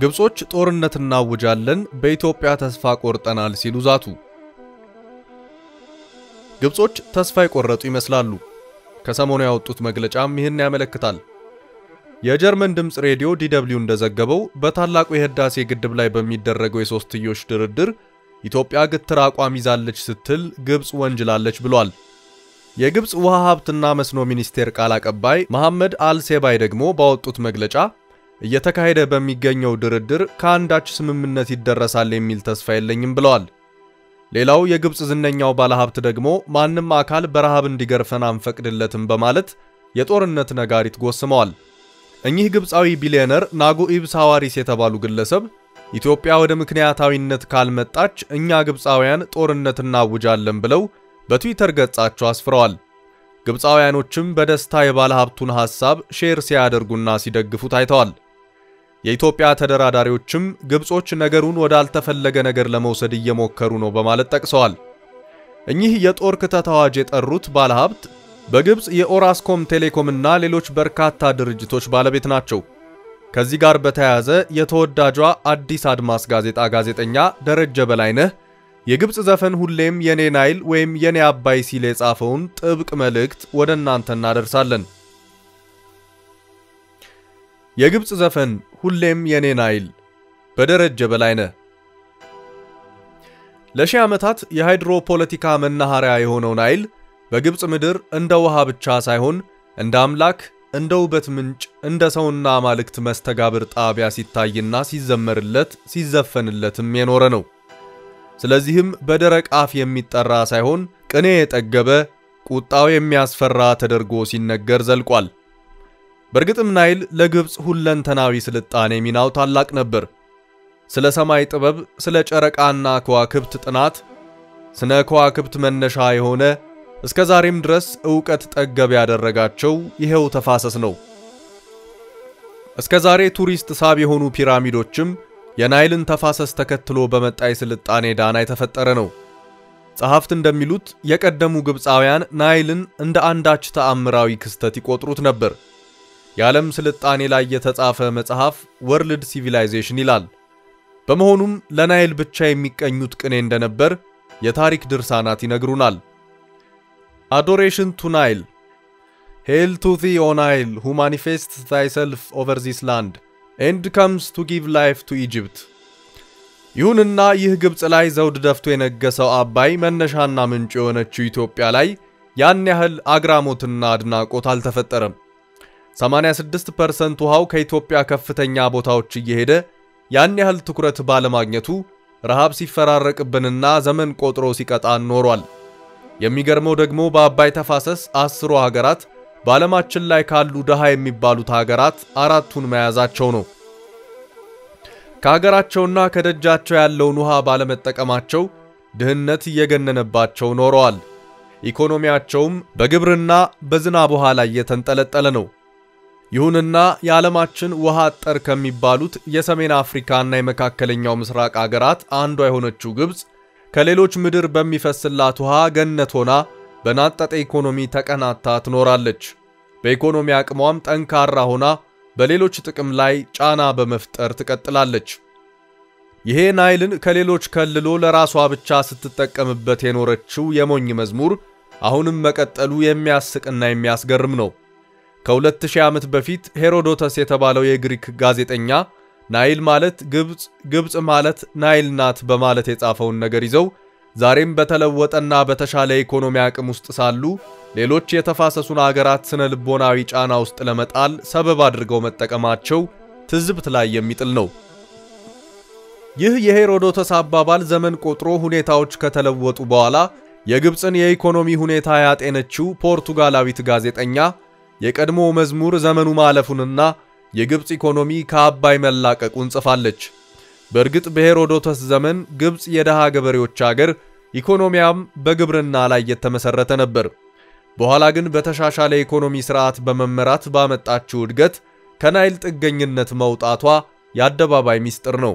ግብጾች ጦርነት እናውጃለን፣ በኢትዮጵያ ተስፋ ቆርጠናል ሲሉ ዛቱ። ግብጾች ተስፋ የቆረጡ ይመስላሉ። ከሰሞኑ ያወጡት መግለጫም ይህን ያመለክታል። የጀርመን ድምፅ ሬዲዮ DW እንደዘገበው በታላቁ የህዳሴ ግድብ ላይ በሚደረገው የሶስትዮሽ ድርድር ኢትዮጵያ ግትር አቋም ይዛለች ስትል ግብፅ ወንጅላለች ብሏል። የግብፅ ውሃ ሀብትና መስኖ ሚኒስቴር ቃል አቀባይ መሐመድ አልሴባይ ደግሞ ባወጡት መግለጫ እየተካሄደ በሚገኘው ድርድር ከአንዳች ስምምነት ይደረሳል የሚል ተስፋ የለኝም ብለዋል። ሌላው የግብፅ ዝነኛው ባለሀብት ደግሞ ማንም አካል በረሃብ እንዲገርፈን አንፈቅድለትም በማለት የጦርነት ነጋሪት ጎስመዋል። እኚህ ግብፃዊ ቢሊዮነር ናጉኢብ ሳዋሪስ የተባሉ ግለሰብ ኢትዮጵያ ወደ ምክንያታዊነት ካልመጣች እኛ ግብፃውያን ጦርነት እናውጃለን ብለው በትዊተር ገጻቸው አስፍረዋል። ግብፃውያኖችም በደስታ የባለ ሀብቱን ሐሳብ share ሲያደርጉና ሲደግፉ ታይተዋል። የኢትዮጵያ ተደራዳሪዎችም ግብጾች ነገሩን ወዳልተፈለገ ነገር ለመውሰድ እየሞከሩ ነው በማለት ጠቅሰዋል። እኚህ የጦር ክተት አዋጅ የጠሩት ባለ ሀብት በግብፅ የኦራስኮም ቴሌኮምና ሌሎች በርካታ ድርጅቶች ባለቤት ናቸው። ከዚህ ጋር በተያያዘ የተወዳጇ አዲስ አድማስ ጋዜጣ ጋዜጠኛ ደረጀ በላይነህ የግብፅ ዘፈን ሁሌም የኔ ናይል ወይም የኔ አባይ ሲል የጻፈውን ጥብቅ መልእክት ወደ እናንተ እናደርሳለን። የግብፅ ዘፈን ሁሌም የኔ ናይል በደረጀ በላይነህ ለሺህ ዓመታት የሃይድሮ ፖለቲካ መናኸሪያ የሆነው ናይል በግብፅ ምድር እንደ ውሃ ብቻ ሳይሆን እንደ አምላክ፣ እንደ ውበት ምንጭ፣ እንደ ሰውና አማልክት መስተጋብር ጣቢያ ሲታይና ሲዘመርለት ሲዘፈንለትም የኖረ ነው። ስለዚህም በደረቅ አፍ የሚጠራ ሳይሆን ቅኔ የጠገበ ቁጣው የሚያስፈራ ተደርጎ ሲነገር ዘልቋል። በእርግጥም ናይል ለግብፅ ሁለንተናዊ ስልጣኔ ሚናው ታላቅ ነበር። ስለ ሰማይ ጥበብ፣ ስለ ጨረቃና ከዋክብት ጥናት፣ ስነ ከዋክብት መነሻ የሆነ እስከ ዛሬም ድረስ ዕውቀት ጠገብ ያደረጋቸው ይሄው ተፋሰስ ነው። እስከ ዛሬ ቱሪስት ሳብ የሆኑ ፒራሚዶችም የናይልን ተፋሰስ ተከትሎ በመጣ የስልጣኔ ዳና የተፈጠረ ነው። ጸሐፍት እንደሚሉት የቀደሙ ግብፃውያን ናይልን እንደ አንዳች ተአምራዊ ክስተት ይቆጥሩት ነበር። የዓለም ስልጣኔ ላይ የተጻፈ መጽሐፍ World Civilization ይላል። በመሆኑም ለናይል ብቻ የሚቀኙት ቅኔ እንደነበር የታሪክ ድርሳናት ይነግሩናል። Adoration to Nile Hail to thee O Nile who manifest thyself over this land and comes to give life to Egypt። ይሁንና ይህ ግብፅ ላይ ዘውድ ደፍቶ የነገሰው አባይ መነሻና ምንጭ የሆነችው ኢትዮጵያ ላይ ያን ያህል አግራሞትና አድናቆት አልተፈጠረም። 86% ውሃው ከኢትዮጵያ ከፍተኛ ቦታዎች እየሄደ ያን ያህል ትኩረት ባለማግኘቱ ረሃብ ሲፈራረቅብንና ዘመን ቆጥሮ ሲቀጣን ኖሯል። የሚገርመው ደግሞ በአባይ ተፋሰስ አስሩ ሀገራት በዓለማችን ላይ ካሉ ድሃ የሚባሉት ሀገራት አራቱን መያዛቸው ነው። ከሀገራቸውና ከደጃቸው ያለውን ውሃ ባለመጠቀማቸው ድህነት እየገነነባቸው ኖረዋል። ኢኮኖሚያቸውም በግብርና በዝናብ ውሃ ላይ የተንጠለጠለ ነው። ይሁንና የዓለማችን ውሃ አጠር ከሚባሉት የሰሜን አፍሪካና የመካከለኛው ምስራቅ አገራት አንዷ የሆነችው ግብፅ ከሌሎች ምድር በሚፈስላት ውሃ ገነት ሆና በናጠጠ ኢኮኖሚ ተቀናታ ትኖራለች። በኢኮኖሚ አቅሟም ጠንካራ ሆና በሌሎች ጥቅም ላይ ጫና በመፍጠር ትቀጥላለች። ይሄ ናይልን ከሌሎች ከልሎ ለራሷ ብቻ ስትጠቀምበት የኖረችው የሞኝ መዝሙር አሁንም መቀጠሉ የሚያስቅና የሚያስገርም ነው። ከ2000 ዓመት በፊት ሄሮዶተስ የተባለው የግሪክ ጋዜጠኛ ናይል ማለት ግብፅ፣ ግብፅ ማለት ናይል ናት በማለት የጻፈውን ነገር ይዘው ዛሬም በተለወጠና በተሻለ ኢኮኖሚ አቅም ውስጥ ሳሉ ሌሎች የተፋሰሱን አገራት ስነ ልቦናዊ ጫና ውስጥ ለመጣል ሰበብ አድርገው መጠቀማቸው ትዝብት ላይ የሚጥል ነው። ይህ የሄሮዶተስ አባባል ዘመን ቆጥሮ ሁኔታዎች ከተለወጡ በኋላ የግብፅን የኢኮኖሚ ሁኔታ ያጤነችው ፖርቱጋላዊት ጋዜጠኛ የቀድሞ መዝሙር ዘመኑ ማለፉንና የግብፅ ኢኮኖሚ ከአባይ መላቀቁን ጽፋለች። በእርግጥ በሄሮዶተስ ዘመን ግብፅ የደሃ ገበሬዎች አገር፣ ኢኮኖሚያም በግብርና ላይ የተመሰረተ ነበር። በኋላ ግን በተሻሻለ የኢኮኖሚ ስርዓት በመመራት ባመጣችው እድገት ከናይል ጥገኝነት መውጣቷ የአደባባይ ሚስጥር ነው።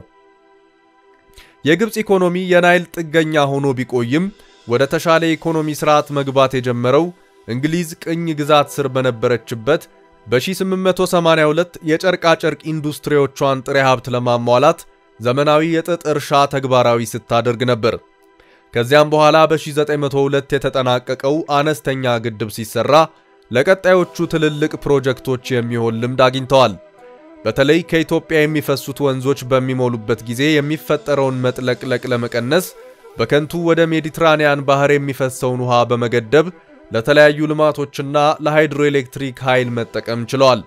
የግብፅ ኢኮኖሚ የናይል ጥገኛ ሆኖ ቢቆይም ወደ ተሻለ የኢኮኖሚ ስርዓት መግባት የጀመረው እንግሊዝ ቅኝ ግዛት ስር በነበረችበት በ1882 የጨርቃጨርቅ ኢንዱስትሪዎቿን ጥሬ ሀብት ለማሟላት ዘመናዊ የጥጥ እርሻ ተግባራዊ ስታደርግ ነበር። ከዚያም በኋላ በ1902 የተጠናቀቀው አነስተኛ ግድብ ሲሰራ ለቀጣዮቹ ትልልቅ ፕሮጀክቶች የሚሆን ልምድ አግኝተዋል። በተለይ ከኢትዮጵያ የሚፈሱት ወንዞች በሚሞሉበት ጊዜ የሚፈጠረውን መጥለቅለቅ ለመቀነስ በከንቱ ወደ ሜዲትራኒያን ባህር የሚፈሰውን ውሃ በመገደብ ለተለያዩ ልማቶችና ለሃይድሮኤሌክትሪክ ኃይል መጠቀም ችለዋል።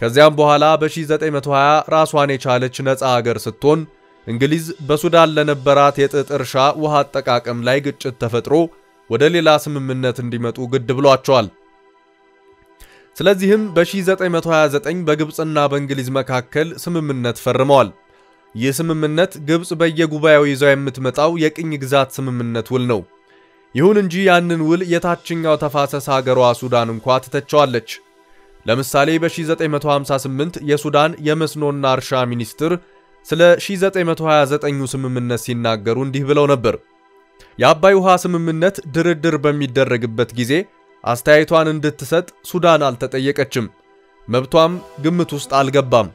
ከዚያም በኋላ በ1920 ራሷን የቻለች ነፃ አገር ስትሆን እንግሊዝ በሱዳን ለነበራት የጥጥ እርሻ ውሃ አጠቃቀም ላይ ግጭት ተፈጥሮ ወደ ሌላ ስምምነት እንዲመጡ ግድ ብሏቸዋል። ስለዚህም በ1929 በግብፅና በእንግሊዝ መካከል ስምምነት ፈርመዋል። ይህ ስምምነት ግብፅ በየጉባኤው ይዛው የምትመጣው የቅኝ ግዛት ስምምነት ውል ነው። ይሁን እንጂ ያንን ውል የታችኛው ተፋሰስ ሀገሯ ሱዳን እንኳ ትተቸዋለች። ለምሳሌ በ1958 የሱዳን የመስኖና እርሻ ሚኒስትር ስለ 1929ኙ ስምምነት ሲናገሩ እንዲህ ብለው ነበር። የአባይ ውሃ ስምምነት ድርድር በሚደረግበት ጊዜ አስተያየቷን እንድትሰጥ ሱዳን አልተጠየቀችም፣ መብቷም ግምት ውስጥ አልገባም።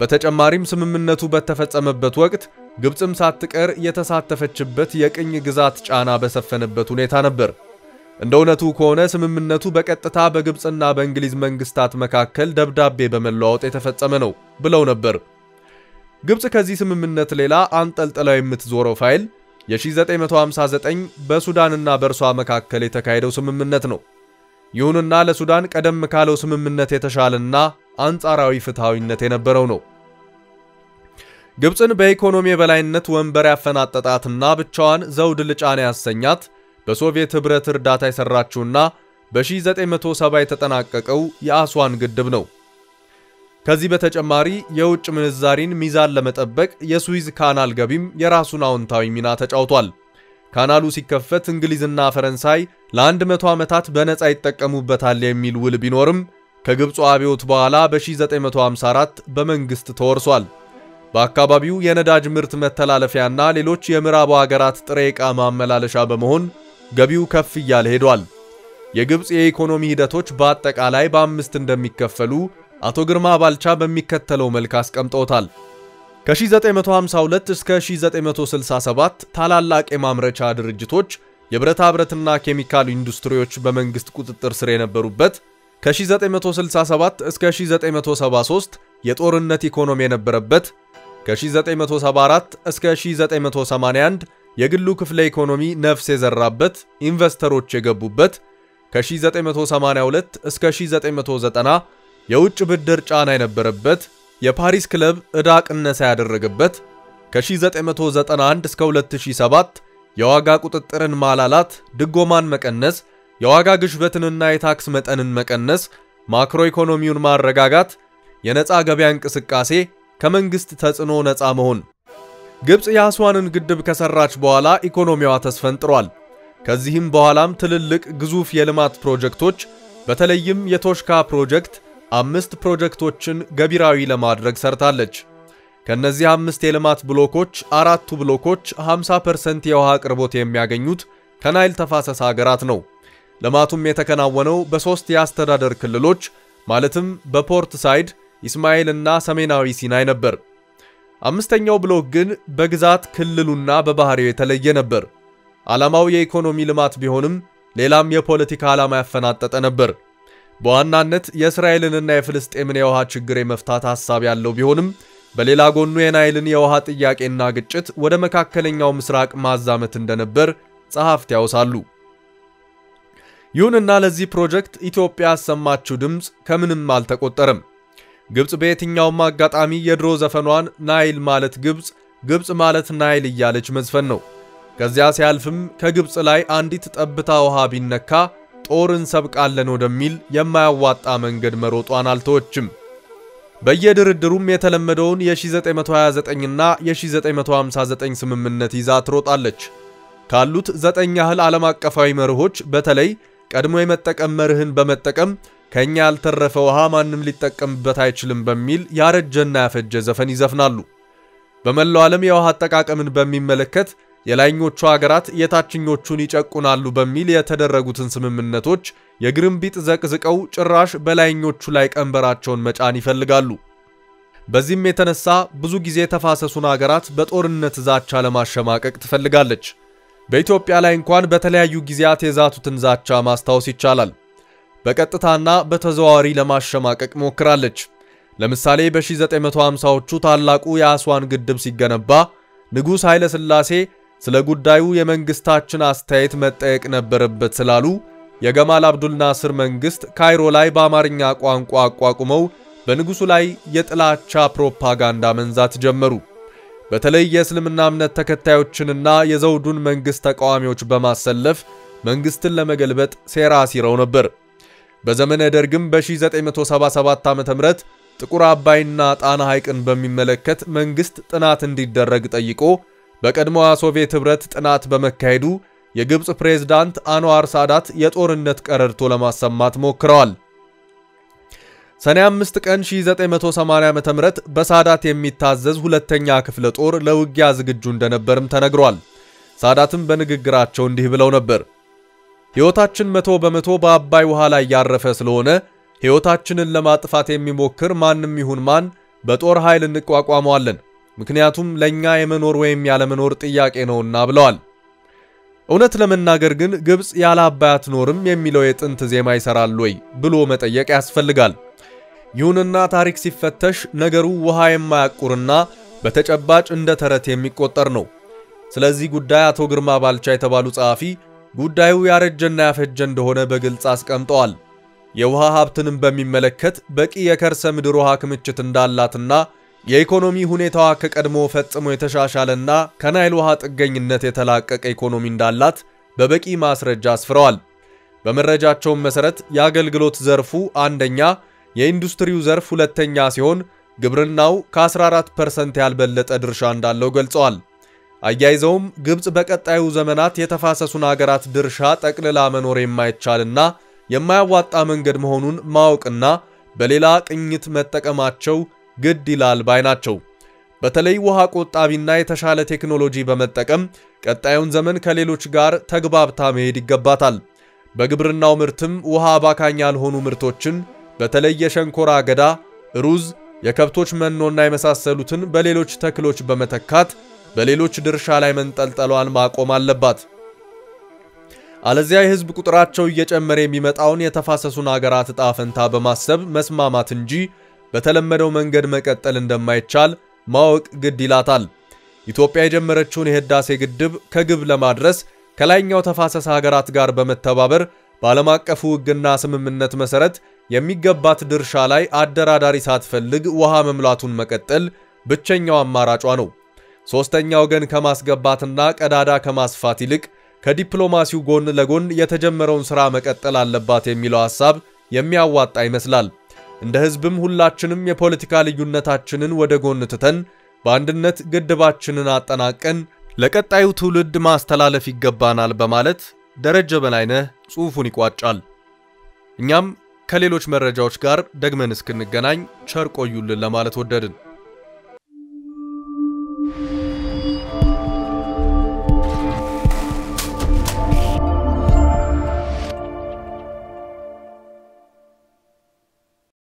በተጨማሪም ስምምነቱ በተፈጸመበት ወቅት ግብፅም ሳትቀር የተሳተፈችበት የቅኝ ግዛት ጫና በሰፈነበት ሁኔታ ነበር። እንደ እውነቱ ከሆነ ስምምነቱ በቀጥታ በግብፅና በእንግሊዝ መንግስታት መካከል ደብዳቤ በመለዋወጥ የተፈጸመ ነው ብለው ነበር። ግብፅ ከዚህ ስምምነት ሌላ አንጠልጥላው የምትዞረው ፋይል የ1959 በሱዳንና በእርሷ መካከል የተካሄደው ስምምነት ነው። ይሁንና ለሱዳን ቀደም ካለው ስምምነት የተሻለና አንጻራዊ ፍትሐዊነት የነበረው ነው። ግብፅን በኢኮኖሚ የበላይነት ወንበር ያፈናጠጣትና ብቻዋን ዘውድ ልጫን ያሰኛት በሶቪየት ኅብረት እርዳታ የሠራችውና በ1970 የተጠናቀቀው የአስዋን ግድብ ነው። ከዚህ በተጨማሪ የውጭ ምንዛሪን ሚዛን ለመጠበቅ የስዊዝ ካናል ገቢም የራሱን አዎንታዊ ሚና ተጫውቷል። ካናሉ ሲከፈት እንግሊዝና ፈረንሳይ ለ100 ዓመታት በነፃ ይጠቀሙበታል የሚል ውል ቢኖርም ከግብፁ አብዮት በኋላ በ1954 በመንግሥት ተወርሷል። በአካባቢው የነዳጅ ምርት መተላለፊያና ሌሎች የምዕራቡ ሀገራት ጥሬ ዕቃ ማመላለሻ በመሆን ገቢው ከፍ እያለ ሄዷል። የግብፅ የኢኮኖሚ ሂደቶች በአጠቃላይ በአምስት እንደሚከፈሉ አቶ ግርማ ባልቻ በሚከተለው መልክ አስቀምጠውታል። ከ1952 እስከ 1967 ታላላቅ የማምረቻ ድርጅቶች የብረታ ብረትና ኬሚካል ኢንዱስትሪዎች በመንግሥት ቁጥጥር ስር የነበሩበት፣ ከ1967 እስከ 1973 የጦርነት ኢኮኖሚ የነበረበት፣ ከ1974 እስከ 1981 የግሉ ክፍለ ኢኮኖሚ ነፍስ የዘራበት ኢንቨስተሮች የገቡበት፣ ከ1982 እስከ 1990 የውጭ ብድር ጫና የነበረበት የፓሪስ ክለብ ዕዳ ቅነሳ ያደረገበት ከ1991 እስከ 2007 የዋጋ ቁጥጥርን ማላላት፣ ድጎማን መቀነስ፣ የዋጋ ግሽበትንና የታክስ መጠንን መቀነስ፣ ማክሮ ኢኮኖሚውን ማረጋጋት፣ የነፃ ገበያ እንቅስቃሴ፣ ከመንግሥት ተጽዕኖ ነፃ መሆን። ግብፅ የአስዋንን ግድብ ከሰራች በኋላ ኢኮኖሚዋ ተስፈንጥሯል። ከዚህም በኋላም ትልልቅ ግዙፍ የልማት ፕሮጀክቶች በተለይም የቶሽካ ፕሮጀክት አምስት ፕሮጀክቶችን ገቢራዊ ለማድረግ ሰርታለች። ከነዚህ አምስት የልማት ብሎኮች አራቱ ብሎኮች 50% የውሃ አቅርቦት የሚያገኙት ከናይል ተፋሰስ ሀገራት ነው። ልማቱም የተከናወነው በሦስት የአስተዳደር ክልሎች ማለትም በፖርት ሳይድ፣ ኢስማኤል እና ሰሜናዊ ሲናይ ነበር። አምስተኛው ብሎክ ግን በግዛት ክልሉና በባህሪው የተለየ ነበር። ዓላማው የኢኮኖሚ ልማት ቢሆንም ሌላም የፖለቲካ ዓላማ ያፈናጠጠ ነበር። በዋናነት የእስራኤልንና የፍልስጤምን የውሃ ችግር የመፍታት ሐሳብ ያለው ቢሆንም በሌላ ጎኑ የናይልን የውሃ ጥያቄና ግጭት ወደ መካከለኛው ምስራቅ ማዛመት እንደነበር ጸሐፍት ያውሳሉ። ይሁንና ለዚህ ፕሮጀክት ኢትዮጵያ ያሰማችው ድምፅ ከምንም አልተቆጠረም። ግብፅ በየትኛውም አጋጣሚ የድሮ ዘፈኗን ናይል ማለት ግብፅ፣ ግብፅ ማለት ናይል እያለች መዝፈን ነው። ከዚያ ሲያልፍም ከግብፅ ላይ አንዲት ጠብታ ውሃ ቢነካ ጦር እንሰብቃለን ወደሚል የማያዋጣ መንገድ መሮጧን አልተወችም። በየድርድሩም የተለመደውን የ1929ና የ1959 ስምምነት ይዛ ትሮጣለች። ካሉት ዘጠኝ ያህል ዓለም አቀፋዊ መርሆች በተለይ ቀድሞ የመጠቀም መርህን በመጠቀም ከኛ ያልተረፈ ውሃ ማንም ሊጠቀምበት አይችልም በሚል ያረጀና ያፈጀ ዘፈን ይዘፍናሉ። በመላው ዓለም የውሃ አጠቃቀምን በሚመለከት የላይኞቹ አገራት የታችኞቹን ይጨቁናሉ በሚል የተደረጉትን ስምምነቶች የግርምቢጥ ዘቅዝቀው ጭራሽ በላይኞቹ ላይ ቀንበራቸውን መጫን ይፈልጋሉ። በዚህም የተነሳ ብዙ ጊዜ ተፋሰሱን አገራት በጦርነት ዛቻ ለማሸማቀቅ ትፈልጋለች። በኢትዮጵያ ላይ እንኳን በተለያዩ ጊዜያት የዛቱትን ዛቻ ማስታወስ ይቻላል። በቀጥታና በተዘዋዋሪ ለማሸማቀቅ ሞክራለች። ለምሳሌ በ1950ዎቹ ታላቁ የአስዋን ግድብ ሲገነባ ንጉሥ ኃይለ ሥላሴ ስለ ጉዳዩ የመንግስታችን አስተያየት መጠየቅ ነበረበት ስላሉ የገማል አብዱል ናስር መንግስት ካይሮ ላይ በአማርኛ ቋንቋ አቋቁመው በንጉሱ ላይ የጥላቻ ፕሮፓጋንዳ መንዛት ጀመሩ። በተለይ የእስልምና እምነት ተከታዮችንና የዘውዱን መንግስት ተቃዋሚዎች በማሰለፍ መንግስትን ለመገልበጥ ሴራ ሲረው ነበር። በዘመነ ደርግም በ1977 ዓ.ም ጥቁር አባይና ጣና ሐይቅን በሚመለከት መንግስት ጥናት እንዲደረግ ጠይቆ በቀድሞዋ ሶቪየት ኅብረት ጥናት በመካሄዱ የግብፅ ፕሬዝዳንት አንዋር ሳዳት የጦርነት ቀረርቶ ለማሰማት ሞክረዋል። ሰኔ 5 ቀን 1980 ዓ.ም በሳዳት የሚታዘዝ ሁለተኛ ክፍለ ጦር ለውጊያ ዝግጁ እንደነበርም ተነግሯል። ሳዳትም በንግግራቸው እንዲህ ብለው ነበር። ሕይወታችን መቶ በመቶ በአባይ ውሃ ላይ ያረፈ ስለሆነ ሕይወታችንን ለማጥፋት የሚሞክር ማንም ይሁን ማን በጦር ኃይል እንቋቋመዋለን። ምክንያቱም ለኛ የመኖር ወይም ያለመኖር ጥያቄ ነውና ብለዋል። እውነት ለመናገር ግን ግብፅ ያለ አባይ አትኖርም የሚለው የጥንት ዜማ ይሰራል ወይ ብሎ መጠየቅ ያስፈልጋል። ይሁንና ታሪክ ሲፈተሽ ነገሩ ውሃ የማያቁርና በተጨባጭ እንደ ተረት የሚቆጠር ነው። ስለዚህ ጉዳይ አቶ ግርማ ባልቻ የተባሉ ጸሐፊ ጉዳዩ ያረጀና ያፈጀ እንደሆነ በግልጽ አስቀምጠዋል። የውሃ ሀብትንም በሚመለከት በቂ የከርሰ ምድር ውሃ ክምችት እንዳላትና የኢኮኖሚ ሁኔታዋ ከቀድሞ ፈጽሞ የተሻሻለና ከናይል ውሃ ጥገኝነት የተላቀቀ ኢኮኖሚ እንዳላት በበቂ ማስረጃ አስፍረዋል። በመረጃቸውም መሰረት የአገልግሎት ዘርፉ አንደኛ፣ የኢንዱስትሪው ዘርፍ ሁለተኛ ሲሆን ግብርናው ከ14% ያልበለጠ ድርሻ እንዳለው ገልጸዋል። አያይዘውም ግብፅ በቀጣዩ ዘመናት የተፋሰሱን አገራት ድርሻ ጠቅልላ መኖር የማይቻልና የማያዋጣ መንገድ መሆኑን ማወቅና በሌላ ቅኝት መጠቀማቸው ግድ ይላል ባይ ናቸው። በተለይ ውሃ ቆጣቢና የተሻለ ቴክኖሎጂ በመጠቀም ቀጣዩን ዘመን ከሌሎች ጋር ተግባብታ መሄድ ይገባታል። በግብርናው ምርትም ውሃ አባካኝ ያልሆኑ ምርቶችን በተለይ የሸንኮራ አገዳ፣ ሩዝ፣ የከብቶች መኖና የመሳሰሉትን በሌሎች ተክሎች በመተካት በሌሎች ድርሻ ላይ መንጠልጠሏን ማቆም አለባት። አለዚያ የህዝብ ቁጥራቸው እየጨመረ የሚመጣውን የተፋሰሱን አገራት ዕጣ ፈንታ በማሰብ መስማማት እንጂ በተለመደው መንገድ መቀጠል እንደማይቻል ማወቅ ግድ ይላታል። ኢትዮጵያ የጀመረችውን የህዳሴ ግድብ ከግብ ለማድረስ ከላይኛው ተፋሰስ ሀገራት ጋር በመተባበር በዓለም አቀፉ ሕግና ስምምነት መሰረት የሚገባት ድርሻ ላይ አደራዳሪ ሳትፈልግ ውሃ መሙላቱን መቀጠል ብቸኛው አማራጯ ነው። ሶስተኛ ወገን ከማስገባትና ቀዳዳ ከማስፋት ይልቅ ከዲፕሎማሲው ጎን ለጎን የተጀመረውን ሥራ መቀጠል አለባት የሚለው ሐሳብ የሚያዋጣ ይመስላል። እንደ ሕዝብም ሁላችንም የፖለቲካ ልዩነታችንን ወደ ጎን ትተን በአንድነት ግድባችንን አጠናቀን ለቀጣዩ ትውልድ ማስተላለፍ ይገባናል በማለት ደረጀ በላይነህ ጽሑፉን ይቋጫል። እኛም ከሌሎች መረጃዎች ጋር ደግመን እስክንገናኝ ቸር ቆዩልን ለማለት ወደድን።